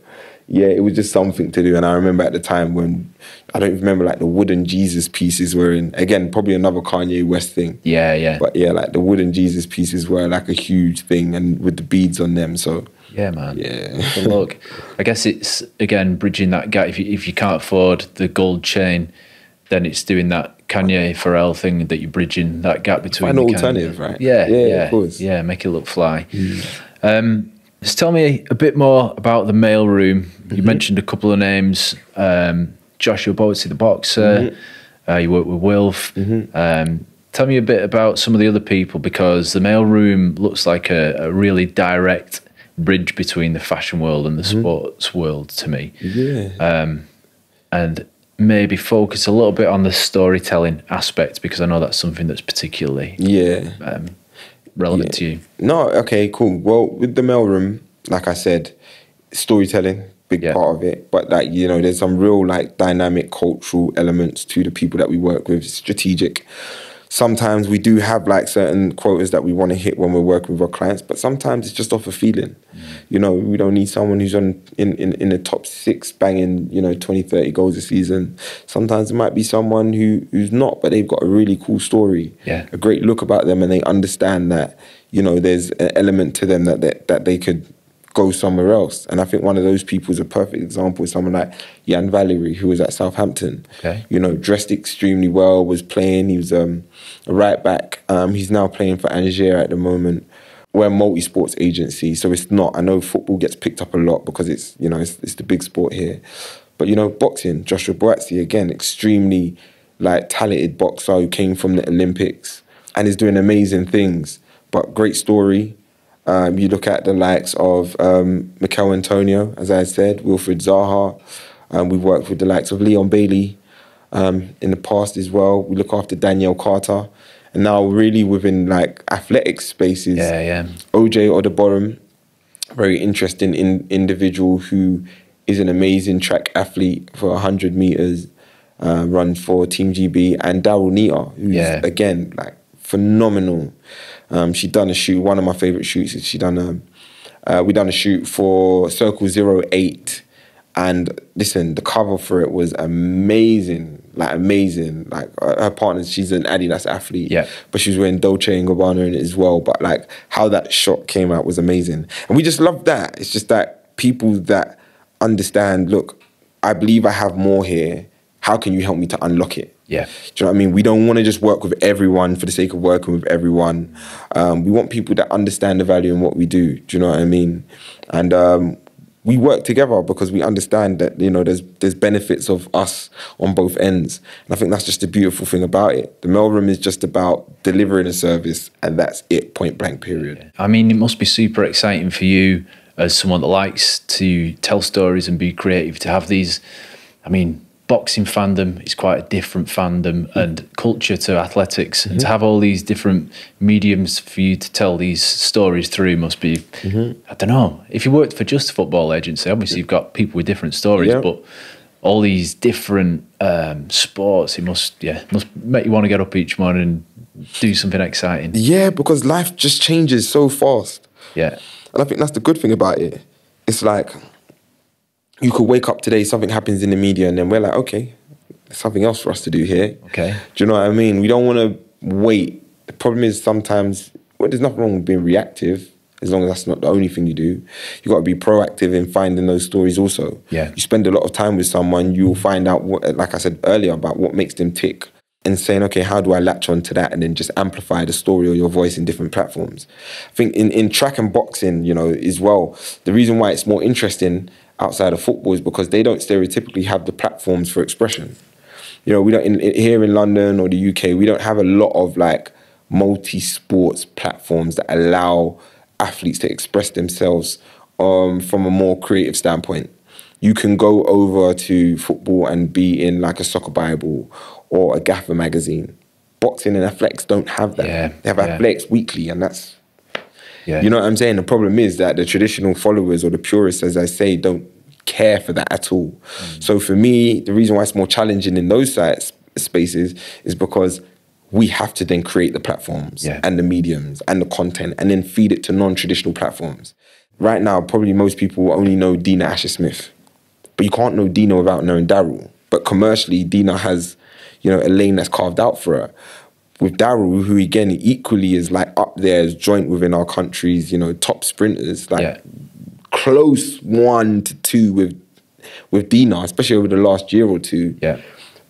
yeah, it was just something to do. And I remember at the time when I don't remember like the wooden Jesus pieces were in again probably another Kanye West thing. yeah, yeah, But yeah, like the wooden Jesus pieces were like a huge thing and with the beads on them. So yeah, man. yeah. Look, I guess it's again bridging that gap. If you, if you can't afford the gold chain, then it's doing that Kanye Pharrell thing that you're bridging that gap between. An the kind alternative, right? Yeah, Yeah, yeah, of course. yeah. Make it look fly. Um, just tell me a bit more about the Mailroom. You Mm-hmm. mentioned a couple of names. Um, Joshua Buatsi, the boxer. Mm-hmm. Uh, you work with Wilf. Um, tell me a bit about some of the other people because the Mailroom looks like a, a really direct bridge between the fashion world and the sports world to me. Mm-hmm. Yeah. Um, and maybe focus a little bit on the storytelling aspect because I know that's something that's particularly yeah. um, relevant to you. No, okay, cool. Well, with the mailroom, like I said, storytelling, big Yeah. part of it. But like, you know, there's some real like dynamic cultural elements to the people that we work with, strategic. Sometimes we do have like certain quotas that we want to hit when we're working with our clients, but sometimes it's just off a feeling. Mm. You know, we don't need someone who's on in, in, in the top six banging, you know, 20, 30 goals a season. Sometimes it might be someone who who's not, but they've got a really cool story Yeah. a great look about them and they understand that you know there's an element to them that they, that they could go somewhere else and I think one of those people is a perfect example is someone like Yan Valery who was at Southampton Okay. you know dressed extremely well was playing he was um, a right back um, he's now playing for Angers at the moment we're a multi-sports agency so it's not I know football gets picked up a lot because it's you know it's, it's the big sport here but you know boxing Joshua Buatsi again extremely like talented boxer who came from the Olympics and is doing amazing things. But great story. Um, you look at the likes of um, Michail Antonio, as I said, Wilfried Zaha. Um, we've worked with the likes of Leon Bailey um, in the past as well. We look after Danielle Carter. And now really within like athletic spaces, Yeah, yeah. Ojie Edoburun, very interesting in, individual who is an amazing track athlete for 100 meters, uh, run for Team GB, and Daryll Neita, who's Yeah. again like phenomenal. Um, she done a shoot. One of my favorite shoots is she done a. Uh, we done a shoot for Circle Zero Eight And listen, the cover for it was amazing, like amazing. Like uh, her partner, she's an Adidas athlete, Yeah. but she was wearing Dolce and Gabbana in it as well. But like how that shot came out was amazing, and we just love that. It's just that people that understand. Look, I believe I have more here. How can you help me to unlock it? Yeah. Do you know what I mean? We don't want to just work with everyone for the sake of working with everyone. Um, we want people that understand the value in what we do. Do you know what I mean? And um, we work together because we understand that you know there's there's benefits of us on both ends. And I think that's just the beautiful thing about it. The Mailroom is just about delivering a service, and that's it. Point blank. Period. I mean, it must be super exciting for you as someone that likes to tell stories and be creative to have these. I mean, boxing fandom is quite a different fandom hmm. and culture to athletics, and to hmm. have all these different mediums for you to tell these stories through must be. Hmm. I don't know. If you worked for just a football agency, obviously you've got people with different stories, Yeah. but all these different um, sports, it must yeah must make you want to get up each morning and do something exciting. Yeah, because life just changes so fast. Yeah. And I think that's the good thing about it. It's like you could wake up today, something happens in the media, and then we're like, okay, there's something else for us to do here. Okay. Do you know what I mean? We don't want to wait. The problem is sometimes, well, there's nothing wrong with being reactive, as long as that's not the only thing you do. You got to be proactive in finding those stories also. Yeah. You spend a lot of time with someone, you'll find out what, like I said earlier, about what makes them tick. And saying, okay, how do I latch on to that and then just amplify the story or your voice in different platforms? I think in, in track and boxing, you know, as well, the reason why it's more interesting outside of football is because they don't stereotypically have the platforms for expression. You know, we don't in, in- here in London or the UK, we don't have a lot of like multi-sports platforms that allow athletes to express themselves um, from a more creative standpoint. You can go over to football and be in like a soccer Bible or a Gaffer magazine. Boxing and athletics don't have that. Yeah, they have yeah. athletics weekly, and that's Yeah. you know what I'm saying? The problem is that the traditional followers or the purists, as I say, don't care for that at all. Mm. So for me, the reason why it's more challenging in those sites spaces is because we have to then create the platforms Yeah. and the mediums and the content and then feed it to non-traditional platforms. Right now, probably most people only know Dina Asher Smith. But you can't know Dina without knowing Daryll. But commercially, Dina has, you know, a lane that's carved out for her. With Daryll, who again equally is like up there as joint within our country's, you know, top sprinters, like Yeah. close one to two with with Dina, especially over the last year or two. Yeah.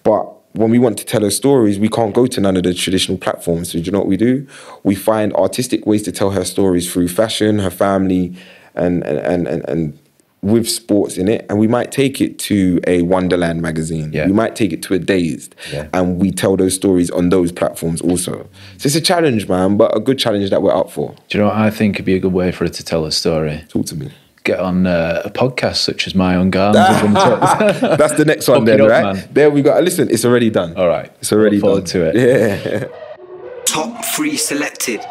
But when we want to tell her stories, we can't go to none of the traditional platforms. So do you know what we do? We find artistic ways to tell her stories through fashion, her family, and and and and, and with sports in it. And we might take it to a Wonderland magazine. Yeah. We might take it to a Dazed. Yeah. And we tell those stories on those platforms also. So it's a challenge, man, but a good challenge that we're up for. Do you know what I think would be a good way for her to tell a story? Talk to me. Get on uh, a podcast such as My Own Garms. with them to- That's the next one then, up, right? man. There we go. Listen, it's already done. All right. It's already Look forward done. to it. (laughs) Yeah. Top three selected.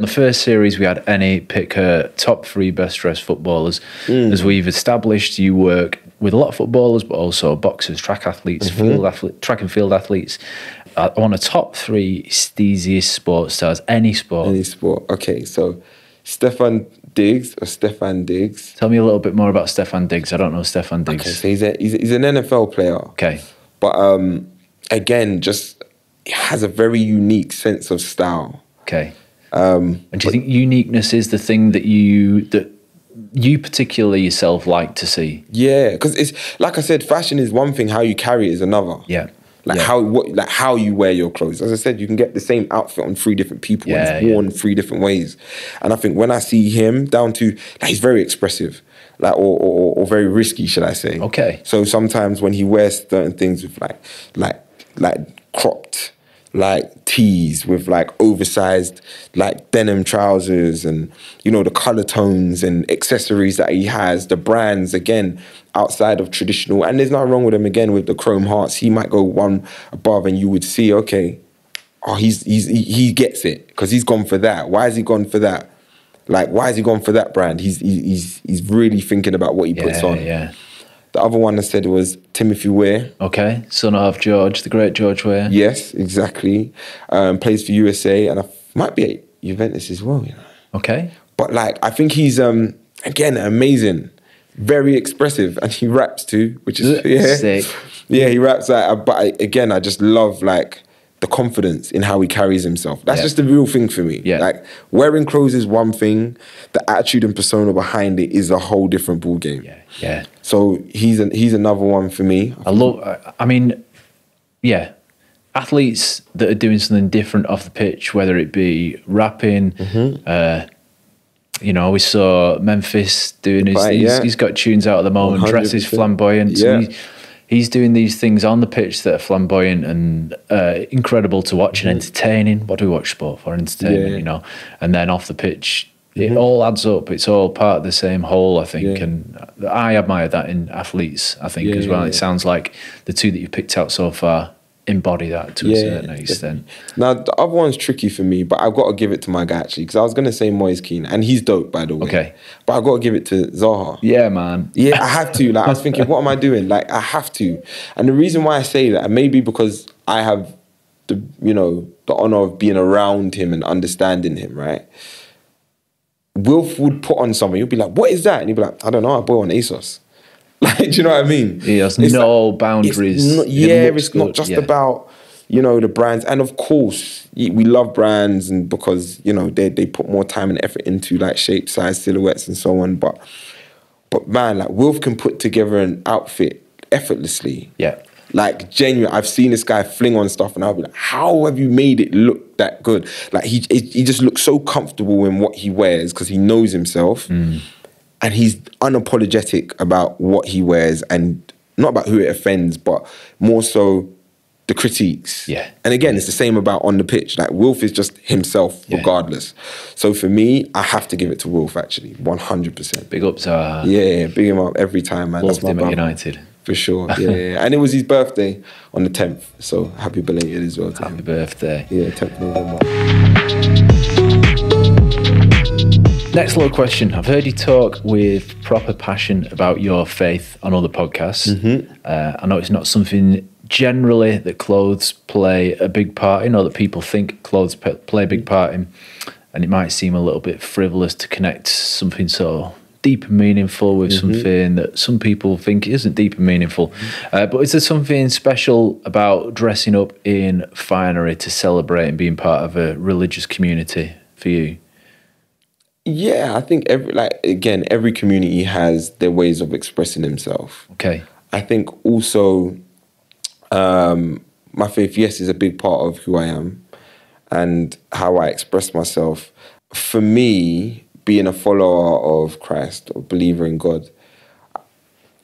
In the first series, we had any pick her top three best dressed footballers. Hmm. As we've established, you work with a lot of footballers, but also boxers, track athletes, Mm-hmm. field athlete, track and field athletes. I want a top three steeziest sports stars, any sport. Any sport. Okay, so Stefon Diggs or Stefon Diggs. Tell me a little bit more about Stefon Diggs. I don't know Stefon Diggs. Okay, so he's, a, he's, he's an NFL player. Okay. But um, again, just has a very unique sense of style. Okay. Um, and do you think uniqueness is the thing that you that you particularly yourself like to see? Yeah, because it's like I said, fashion is one thing. How you carry it is another. Yeah. Like Yeah. how what like how you wear your clothes. As I said, you can get the same outfit on three different people Yeah, and it's worn three different ways. And I think when I see him down to like he's very expressive, like or or, or very risky, should I say? Okay. So sometimes when he wears certain things with like like like cropped like tees with like oversized like denim trousers and you know the color tones and accessories that he has the brands again outside of traditional. And there's nothing wrong with him again with the chrome hearts. He might go one above and you would see okay oh he's he's he, gets it because he's gone for that. Why has he gone for that? Like why has he gone for that brand? He's he's he's really thinking about what he puts Yeah, on. yeah. The other one I said was Timothy Weah Okay. Son of George, the great George Weah. Yes, exactly. Um, plays for USA and I might be at Juventus as well. You know, Okay. but like I think he's um again amazing very expressive, and he raps too, which is (laughs) yeah, sick. yeah. He raps like, but I, again, I just love like the confidence in how he carries himself. That's Yeah. just the real thing for me. Yeah. like wearing clothes is one thing, the attitude and persona behind it is a whole different ball game. Yeah, yeah. So he's an, he's another one for me. I love. I- mean, yeah, athletes that are doing something different off the pitch, whether it be rapping. Mm-hmm. Uh, you know, we saw Memphis doing his. Right, he's, yeah. he's got tunes out at the moment. Dresses 100%. flamboyant. So Yeah. he- he's doing these things on the pitch that are flamboyant and uh, incredible to watch and entertaining. What do we watch sport for? Entertainment, Mm-hmm. Yeah. you know. And then off the pitch, it all adds up. It's all part of the same whole, I think. Yeah. And I admire that in athletes. I think Yeah, as well. It sounds like the two that you've picked out so far embody that to a certain extent. Now the other one's tricky for me, but I've got to give it to my guy actually because I was gonna say Moise Kean, and he's dope by the way. Okay. but I've got to give it to Zaha. Yeah, man. Yeah, I have to. Like I was thinking, what am I doing? Like I have to. And the reason why I say that, maybe because I have the you know the honor of being around him and understanding him, right? Wilf would put on something. you'd be like, "What is that?" And he'd be like, "I don't know. I bought on ASOS." (laughs) Like, do you know what I mean? Has It's no like- boundaries. It's not, yeah, looks it's not just yeah. about you know the brands, and of course we love brands, and because you know they they put more time and effort into like shape, size, silhouettes, and so on. But but man, like Wilf can put together an outfit effortlessly. Yeah. Like genuine, I've seen this guy fling on stuff, and I'll be like, "How have you made it look that good?" Like he he just looks so comfortable in what he wears because he knows himself, Mm. And he's unapologetic about what he wears, and not about who it offends, but more so the critiques. Yeah. And again, it's the same about on the pitch. Like Wilf is just himself, Yeah. regardless. So for me, I have to give it to Wilf actually, one hundred percent. Big ups are Yeah, yeah, big him up every time, man. loved That's my him at brother. United. For sure. (laughs) Yeah, yeah. And it was his birthday on the 10th. So happy belated as well to Happy him. birthday. Yeah, 10th November. Next little question. I've heard you talk with proper passion about your faith on other podcasts. Mm-hmm. Uh, I know it's not something generally that clothes play a big part in, or that people think clothes pe- play a big part in. And it might seem a little bit frivolous to connect something so deep and meaningful with Mm-hmm. something that some people think isn't deep and meaningful. Uh, but is there something special about dressing up in finery to celebrate and being part of a religious community for you? Yeah, I think every like again, every community has their ways of expressing themselves. Okay. I think also um, my faith, yes, is a big part of who I am and how I express myself. For me, being a follower of Christ or believer in God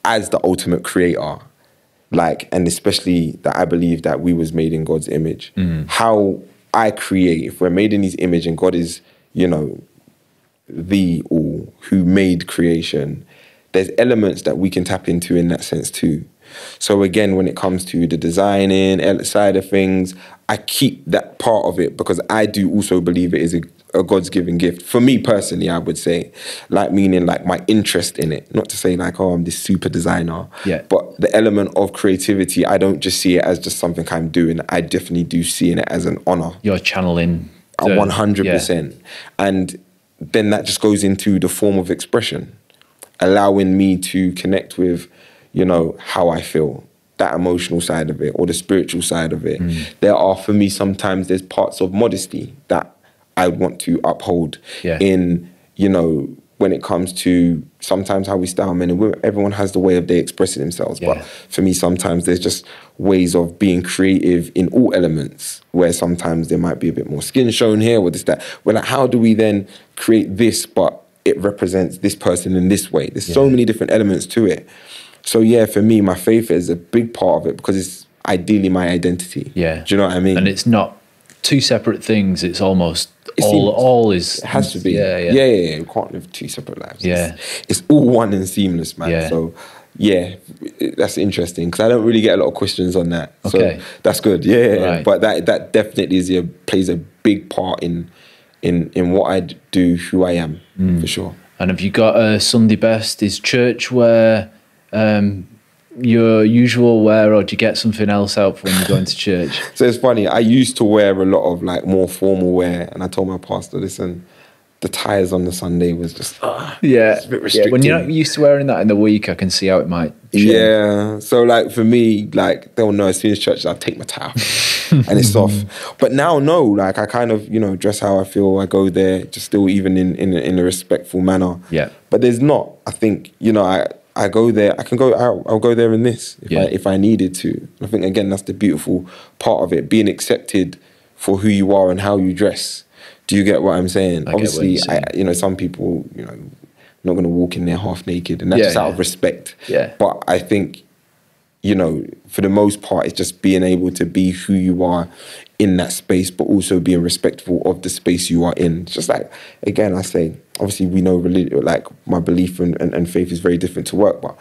as the ultimate creator, like, and especially that I believe that we was made in God's image. How I create, if we're made in His image and God is, you know, the all who made creation, there's elements that we can tap into in that sense too. So again, when it comes to the designing side of things, I keep that part of it because I do also believe it is a, a God's given gift. For me personally, I would say, like meaning like my interest in it. Not to say like, oh, I'm this super designer. Yeah. But the element of creativity, I don't just see it as just something I'm doing. I definitely do see it as an honor. You're channeling. One hundred percent, and then that just goes into the form of expression, allowing me to connect with, you know, how I feel, that emotional side of it, or the spiritual side of it. Mm. There are for me sometimes there's parts of modesty that I want to uphold Yeah. in, you know, when it comes to sometimes how we style men and women. Everyone has the way of they expressing themselves, Yeah. but for me, sometimes there's just ways of being creative in all elements. Where sometimes there might be a bit more skin shown here, or this that. We're like, how do we then create this, but it represents this person in this way? There's so many different elements to it. So yeah, for me, my faith is a big part of it because it's ideally my identity. Yeah. do you know what I mean? And it's not two separate things. It's almost It all. all is. It has to be. Yeah, yeah. yeah, yeah. yeah. We can't live two separate lives. Yeah. It's, it's all one and seamless, man. Yeah. So, yeah, that's interesting because I don't really get a lot of questions on that. So Okay. that's good. Yeah. Right. but that that definitely is a, plays a big part in in in what I do, who I am, Mm. for sure. And have you got a Sunday best? Is church wear um, your usual wear, or do you get something else out when you're going to church? (laughs) So it's funny. I used to wear a lot of like more formal wear, and I told my pastor, listen, the tires on the Sunday was just ah, Yeah, it's a bit yeah. When you're not used to wearing that in the week, I can see how it might. change. Yeah. So like for me, like they'll know as soon as church, I'll take my tie off (laughs) and it's off. But now no, like I kind of, you know, dress how I feel. I go there just still even in in, in a respectful manner. Yeah. But there's not. I think, you know, I I go there, I can go out, I'll go there in this if Yeah. I if I needed to. I think again that's the beautiful part of it, being accepted for who you are and how you dress. Do you get what I'm saying? I Obviously, saying. I, you know, some people, you know, not going to walk in there half naked, and that's Yeah, just out yeah. of respect. Yeah. But I think, you know, for the most part, it's just being able to be who you are in that space, but also being respectful of the space you are in. It's just like, again, I say, obviously, we know religion, like my belief and, and, and faith is very different to work, but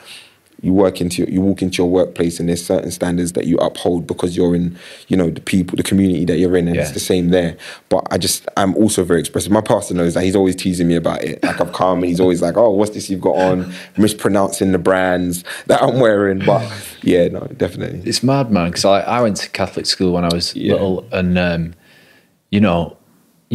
you work into you walk into your workplace and there's certain standards that you uphold because you're in you know the people the community that you're in and Yeah. it's the same there but i just i'm also very expressive my pastor knows that he's always teasing me about it like i've come and he's always like oh what's this you've got on mispronouncing the brands that i'm wearing but yeah no definitely It's mad, man. Because I, I went to Catholic school when I was Yeah. little, and um, you know,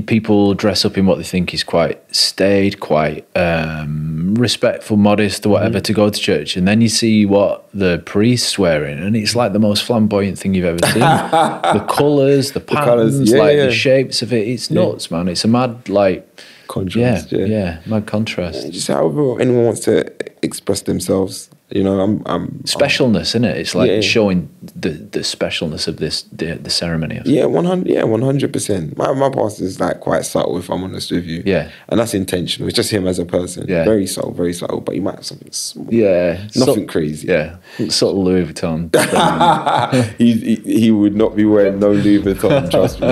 people dress up in what they think is quite staid, quite um, respectful, modest, or whatever Mm-hmm. to go to church, and then you see what the priests wearing, and it's like the most flamboyant thing you've ever seen. (laughs) the colours, the patterns, colours, yeah, like yeah. the shapes of it. It's nuts, man. It's a mad like. Contrast, yeah, yeah. yeah, mad contrast. just however anyone wants to express themselves you know i'm i'm Specialness, isn't it? It's like Yeah. showing the the specialness of this the, the ceremony. Yeah, one hundred. Yeah, one hundred percent. My my pastor is like quite subtle, if I'm honest with you. Yeah. and that's intentional. It's just him as a person. Yeah. very subtle, very subtle. But he might have something small. Yeah, Nothing so- crazy. Yeah, sort of Louis Vuitton. (laughs) Um, he, he he would not be wearing no Louis Vuitton. trust me.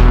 (laughs)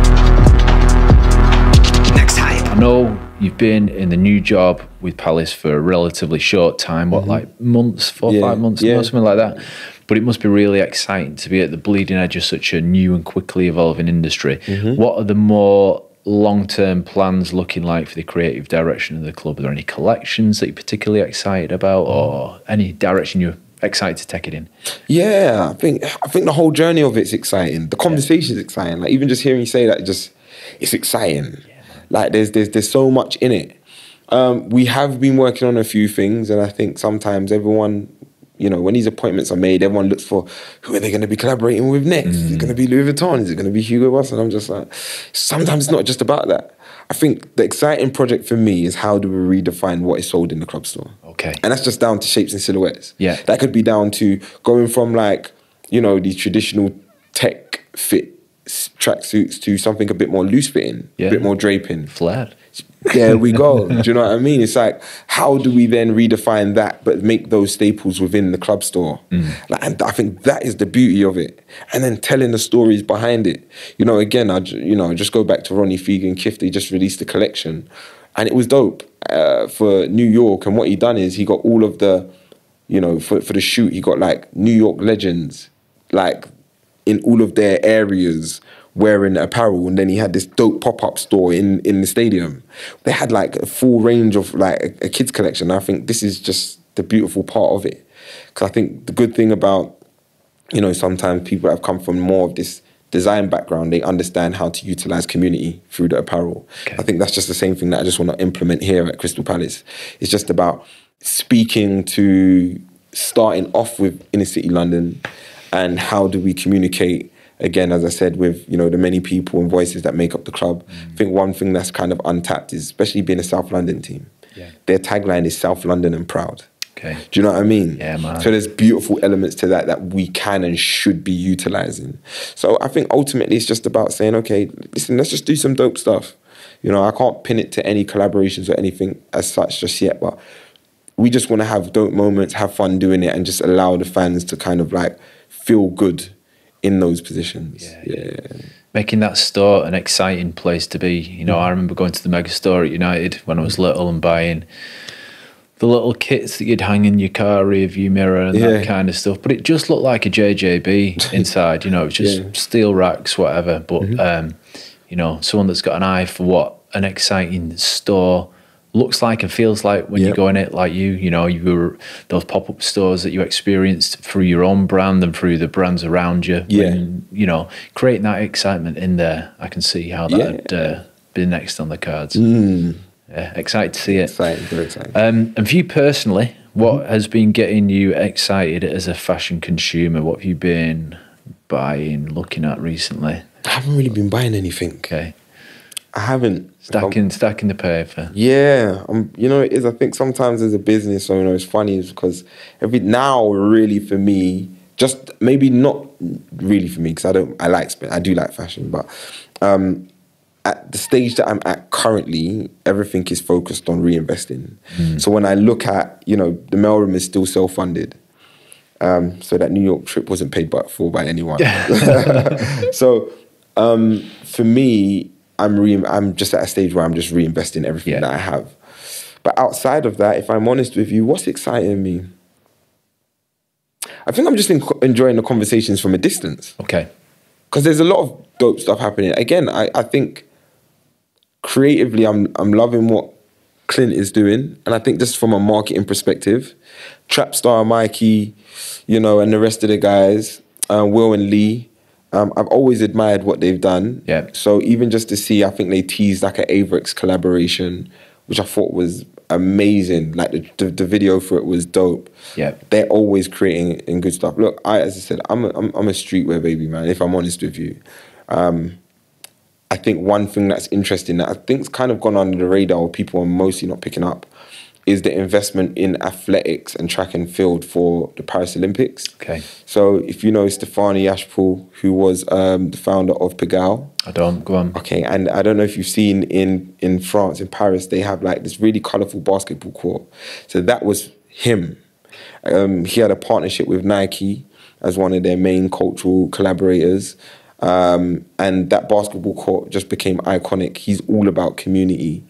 Next height. I know you've been in the new job with Palace for a relatively short time. What, like months, four, Mm-hmm. Yeah, five months, yeah. or something like that. But it must be really exciting to be at the bleeding edge of such a new and quickly evolving industry. Mm-hmm. What are the more long-term plans looking like for the creative direction of the club? Are there any collections that you're particularly excited about, or any direction you're excited to take it in? Yeah, I think I think the whole journey of it's exciting. The conversation is exciting. Like even just hearing you say that, just it's exciting. Like there's there's there's so much in it. Um, we have been working on a few things, and I think sometimes everyone, you know, when these appointments are made, everyone looks for who are they going to be collaborating with next? Is it going to be Louis Vuitton? Is it going to be Hugo Boss? And I'm just like, sometimes it's not just about that. I think the exciting project for me is how do we redefine what is sold in the club store? Okay. And that's just down to shapes and silhouettes. Yeah. That could be down to going from like, you know, the traditional tech fit tracksuits to something a bit more loose fitting, Yeah. a bit more draping. Flat. There we go. (laughs) do you know what I mean? It's like, how do we then redefine that, but make those staples within the club store? Like, and I think that is the beauty of it. And then telling the stories behind it. You know, again, I you know just go back to Ronnie Fieg and Kith. They just released the collection, and it was dope uh, for New York. And what he done is he got all of the, you know, for for the shoot, he got like New York legends, like in all of their areas wearing apparel and then he had this dope pop-up store in in the stadium. They had like a full range of like a, a kids collection. I think this is just the beautiful part of it. Because i think the good thing about you know sometimes people have come from more of this design background they understand how to utilize community through the apparel. Okay. i think that's just the same thing that i just want to implement here at crystal palace. It's just about speaking to starting off with inner city london and how do we communicate again as i said with you know the many people and voices that make up the club mm. i think one thing that's kind of untapped is especially being a south london team Yeah. their tagline is south london and proud Okay. do you know what I mean? Yeah, man. So there's beautiful elements to that that we can and should be utilizing. So I think ultimately it's just about saying, okay, listen, let's just do some dope stuff. You know, I can't pin it to any collaborations or anything as such just yet, but we just want to have dope moments, have fun doing it, and just allow the fans to kind of like feel good in those positions. Yeah, Yeah. making that store an exciting place to be. You know, I remember going to the mega store at United when I was little and buying the little kits that you'd hang in your car rear view mirror and Yeah. that kind of stuff. But it just looked like a JJB (laughs) inside, you know, it was just Yeah. Steel racks, whatever. But um, you know, someone that's got an eye for what an exciting store looks like and feels like when you Yep. go in it like you, you know, you were those pop up stores that you experienced through your own brand and through the brands around you. Yeah. When, you know, creating that excitement in there, I can see how that Yeah. would uh, be next on the cards. Mm. Yeah, excited to see it. excited, very exciting. Um, and for you personally, what has been getting you excited as a fashion consumer? What have you been buying, looking at recently? I haven't really been buying anything. Okay, I haven't. stacking, stacking the paper. Yeah, um, you know, it is. I think sometimes as a business owner, it's funny is because every now, really for me, just maybe not really for me because I don't. I like spend. I do like fashion, but um, at the stage that I'm at currently, everything is focused on reinvesting. So when I look at, you know, the mailroom is still self funded. Um, so that New York trip wasn't paid by, for by anyone. (laughs) (laughs) so um, for me, I'm re- I'm just at a stage where I'm just reinvesting everything Yeah. that I have. But outside of that, if I'm honest with you, what's exciting me? I think I'm just en- enjoying the conversations from a distance Okay, because there's a lot of dope stuff happening. Again, I, I think creatively, I'm I'm loving what Clint is doing, and I think just from a marketing perspective, Trapstar, Mikey, you know, and the rest of the guys, uh, Will and Lee. Um, I've always admired what they've done. Yeah. So even just to see, I think they teased like an Avirex collaboration, which I thought was amazing. Like the, the, the video for it was dope. Yeah. They're always creating and good stuff. Look, I as I said, I'm a, I'm, I'm a streetwear baby man. If I'm honest with you, um, I think one thing that's interesting that I think's kind of gone under the radar, or people are mostly not picking up, is the investment in athletics and track and field for the Paris Olympics. Okay. So if you know Stéphane Ashpool, who was um, the founder of Pigalle, I don't go on. Okay, and I don't know if you've seen in in France, in Paris, they have like this really colorful basketball court. So that was him. Um, he had a partnership with Nike as one of their main cultural collaborators. Um, and that basketball court just became iconic. He's all about community.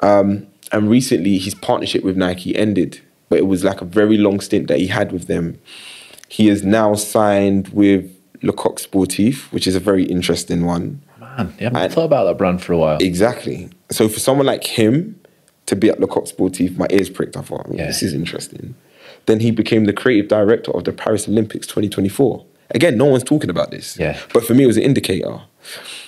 Um, and recently, his partnership with Nike ended, but it was like a very long stint that he had with them. He is now signed with Le Coq Sportif, which is a very interesting one. Man, you haven't I- thought about that brand for a while. Exactly. So for someone like him to be at Le Coq Sportif, my ears pricked. I thought, Yeah. this is interesting. Then he became the creative director of the Paris Olympics 2024. Again, no one's talking about this. Yeah. But for me, it was an indicator.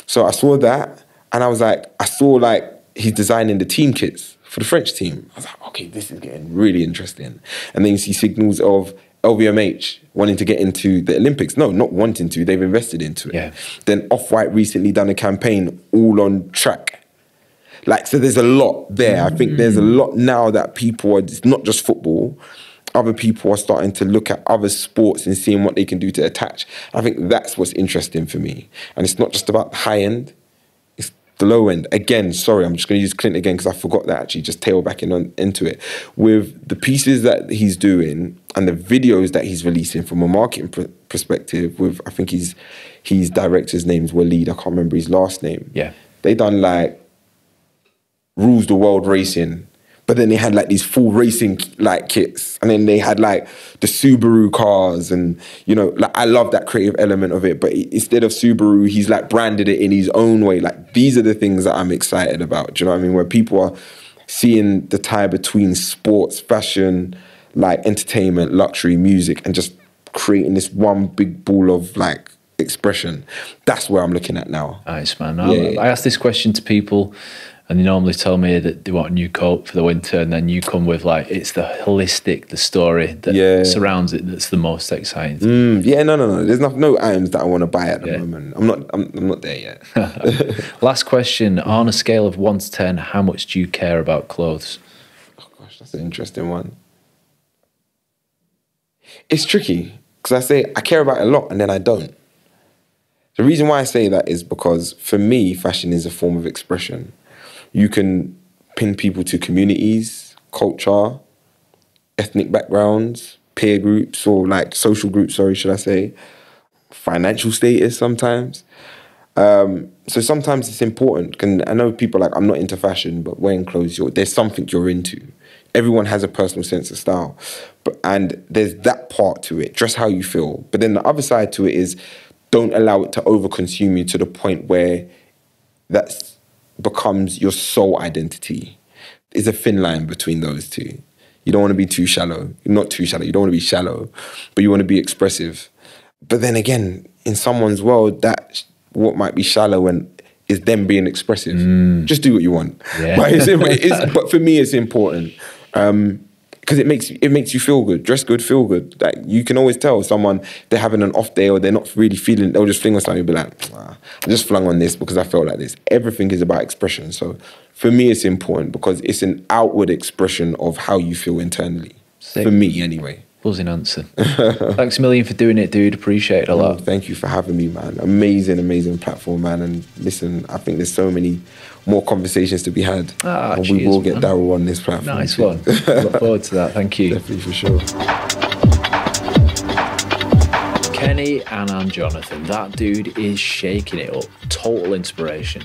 So I saw that, and I was like, I saw like he's designing the team kits for the French team. I was like, okay, this is getting really interesting. And then you see signals of LVMH wanting to get into the Olympics. No, not wanting to. They've invested into it. Yeah. Then Off White recently done a campaign all on track. Like, so there's a lot there. I think there's a mm. lot now that people are, it's not just football. Other people are starting to look at other sports and seeing what they can do to attach. I think that's what's interesting for me. And it's not just about the high end, the low end. Again, sorry, I'm just going to use Clint again because I forgot that actually, just tail backing on, into it. With the pieces that he's doing and the videos that he's releasing from a marketing pr- perspective, with I think his, his director's name's Waleed, I can't remember his last name. Yeah. They done like rules the world racing. But then they had like these full racing like kits, and then they had like the Subaru cars, and you know, like I love that creative element of it. But instead of Subaru, he's like branded it in his own way. Like these are the things that I'm excited about. Do you know what I mean? Where people are seeing the tie between sports, fashion, like entertainment, luxury, music, and just creating this one big ball of like expression. That's where I'm looking at now. Nice, man. I, Yeah, yeah. I ask this question to people, and they normally tell me that they want a new coat for the winter, and then you come with like it's the holistic, the story that Yeah. surrounds it that's the most exciting. Mm, yeah, no, no, no. There's no, no items that I want to buy at the Yeah. moment. I'm not. I'm, I'm not there yet. (laughs) Last question: On a scale of one to ten, how much do you care about clothes? Oh gosh, that's an interesting one. It's tricky because I say I care about it a lot and then I don't. The reason why I say that is because for me, fashion is a form of expression. You can pin people to communities, culture, ethnic backgrounds, peer groups, or like social groups, sorry, should I say, financial status sometimes. Um, so sometimes it's important. And I know people like, I'm not into fashion, but wearing clothes, you're, there's something you're into. Everyone has a personal sense of style. But, and there's that part to it, dress how you feel. But then the other side to it is don't allow it to overconsume you to the point where that becomes your sole identity. There's a thin line between those two. You don't want to be too shallow. Not too shallow. You don't want to be shallow, but you want to be expressive. But then again, in someone's world, that what might be shallow and is them being expressive. Just do what you want. Yeah. (laughs) But, it's, it's, (laughs) but for me, it's important. Um, because it makes it makes you feel good. Dress good, feel good. Like you can always tell someone they're having an off day or they're not really feeling. They'll just fling on something and be like, ah, "I just flung on this because I felt like this." Everything is about expression. So for me, it's important because it's an outward expression of how you feel internally. Sick. For me, anyway. Was Buzzing answer. (laughs) Thanks a million for doing it, dude. Appreciate it a Oh, lot. thank you for having me, man. Amazing, amazing platform, man. And listen, I think there's so many more conversations to be had. Ah, and we will get. Daryll on this platform. Nice too. one. (laughs) Look forward to that. Thank you. Definitely for sure. Kenny Annan Jonathan. That dude is shaking it up. Total inspiration.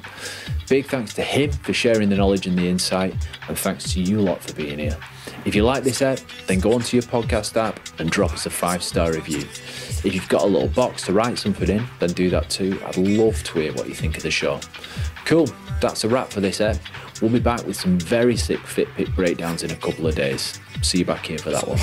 Big thanks to him for sharing the knowledge and the insight, and thanks to you lot for being here. If you like this app, then go onto your podcast app and drop us a five star review. If you've got a little box to write something in, then do that too. I'd love to hear what you think of the show. Cool, that's a wrap for this app. We'll be back with some very sick fit pic breakdowns in a couple of days. See you back here for that one.